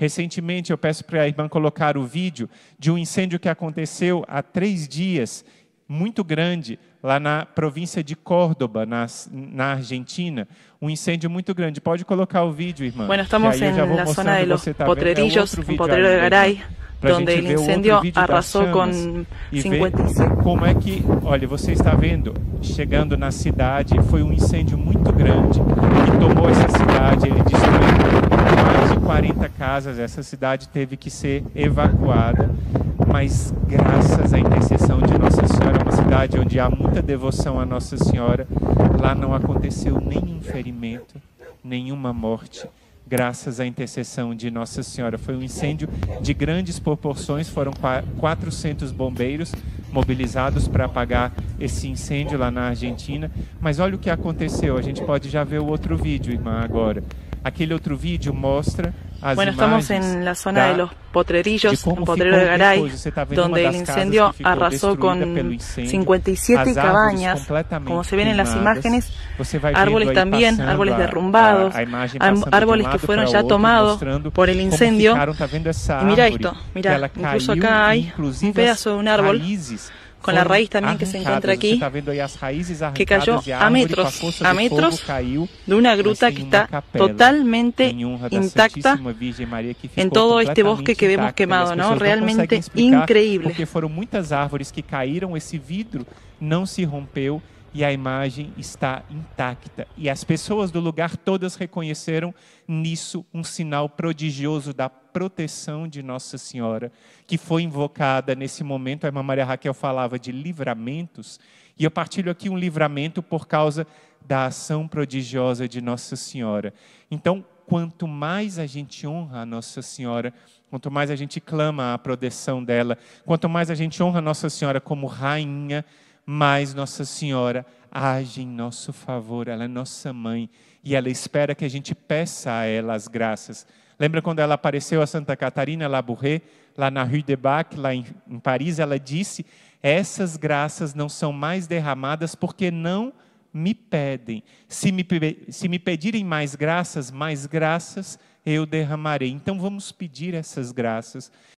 Recentemente, eu peço para a irmã colocar o vídeo de um incêndio que aconteceu há três dias, muito grande, lá na província de Córdoba, na, na Argentina. Um incêndio muito grande. Pode colocar o vídeo, irmã. Bueno, estamos en la zona de los tá Potrerillos, en Potrero de Garay, donde el incendio arrasó con 57. Como é que, olha, você está vendo, chegando na cidade, foi um incêndio muito grande que tomou essa cidade, ele destruiu 40 casas, essa cidade teve que ser evacuada, mas graças à intercessão de Nossa Senhora, uma cidade onde há muita devoção a Nossa Senhora, lá não aconteceu nenhum ferimento, nenhuma morte graças à intercessão de Nossa Senhora. Foi um incêndio de grandes proporções, foram 400 bombeiros mobilizados para apagar esse incêndio lá na Argentina. Mas olha o que aconteceu, a gente pode já ver o outro vídeo, irmã, agora. Aquele outro vídeo mostra Bueno, estamos imagens en la zona da- de los potrerillos, de como en Potrero ficou de Garay, depois. Você tá vendo donde uma el das casas incendio que ficou arrasó destruída con pelo incêndio. 57 As árvores cabañas, completamente como se ven en las queimadas. imágenes, Você vai vendo árboles aí también, passando árboles a- derrumbados, a- a imagem ar- passando de um árboles que lado fueron para ya outro, tomados mostrando por el como incendio. ficaram, tá vendo essa Y mira árvore, esto, que mira, ela incluso caiu, acá hay inclusive un pedazo de un as árbol raízes con la foram raíz también que se encuentra arrancadas. aquí, Você tá vendo aí as raízes que cayó arrancadas e a a árvore, metros, com a força a do metros fogo, caiu de una mas gruta tem que uma está capela totalmente em honra da intacta Santíssima Virgem Maria, que ficou en todo este bosque completamente que vemos intacta, e quemado, as ¿no? pessoas não Realmente conseguem explicar increíble. Porque foram muitas árvores que caíram, esse vidro não se rompeu e a imagem está intacta. E as pessoas do lugar todas reconheceram nisso um sinal prodigioso da proteção de Nossa Senhora, que foi invocada nesse momento. A irmã Maria Raquel falava de livramentos, e eu partilho aqui um livramento por causa da ação prodigiosa de Nossa Senhora. Então, quanto mais a gente honra a Nossa Senhora, quanto mais a gente clama a proteção dela, quanto mais a gente honra Nossa Senhora como rainha, mais Nossa Senhora age em nosso favor. Ela é nossa mãe e ela espera que a gente peça a ela as graças. Lembra quando ela apareceu a Santa Catarina Labourré, lá na Rue de Bac, lá em, em Paris? Ela disse: Essas graças não são mais derramadas porque não me pedem. Se me, se me pedirem mais graças, mais graças eu derramarei. Então vamos pedir essas graças.